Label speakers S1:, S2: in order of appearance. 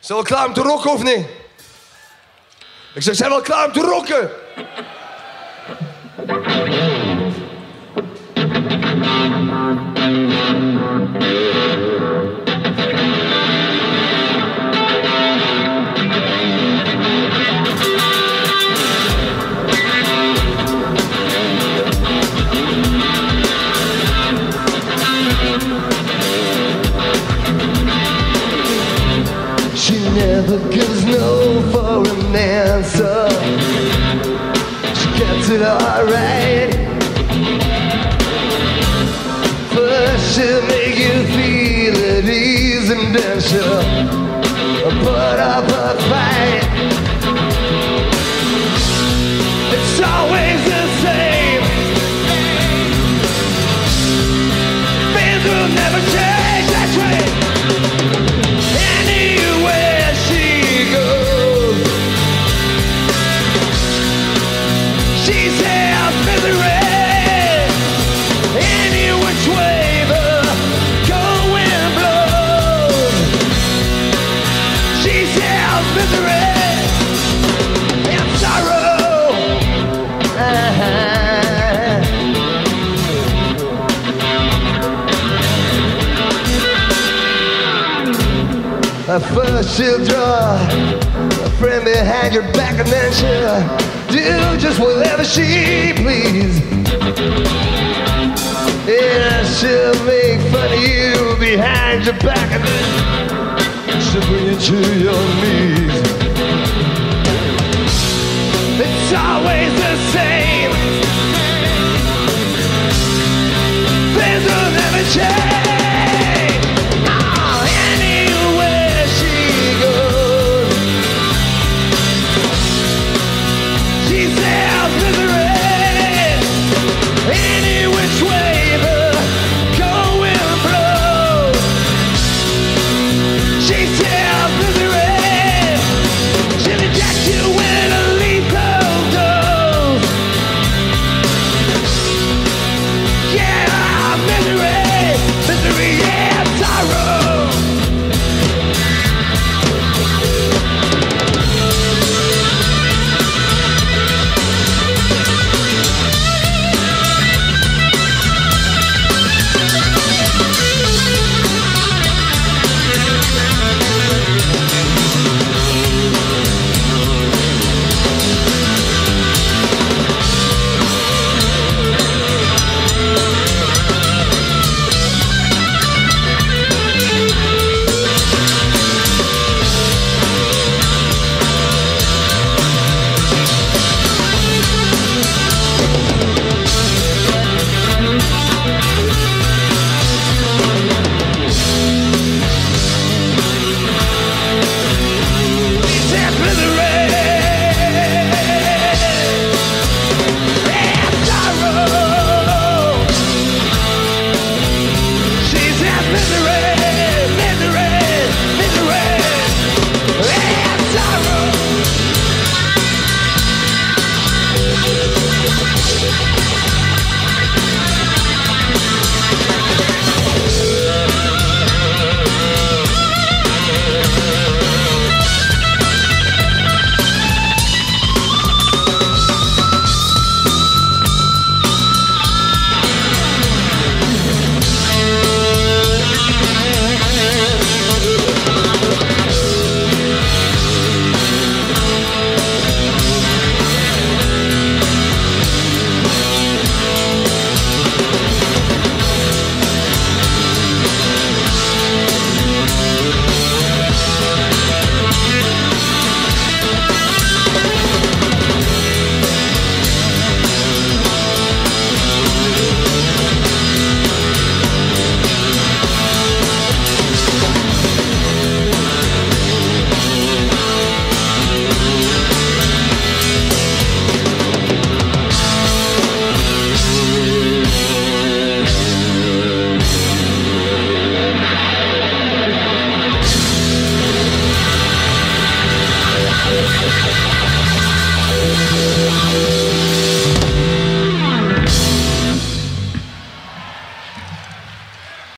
S1: Zijn we klaar om te rocken of niet? Ik zeg, zijn we klaar om te rocken? Never gives no for an answer. She gets it alright. First she'll make you feel at ease and then she'll At first she'll draw a friend behind your back and then she'll do just whatever she please. Yeah, she'll make fun of you behind your back and then she'll bring you to your knees. Always the same. Things will never change.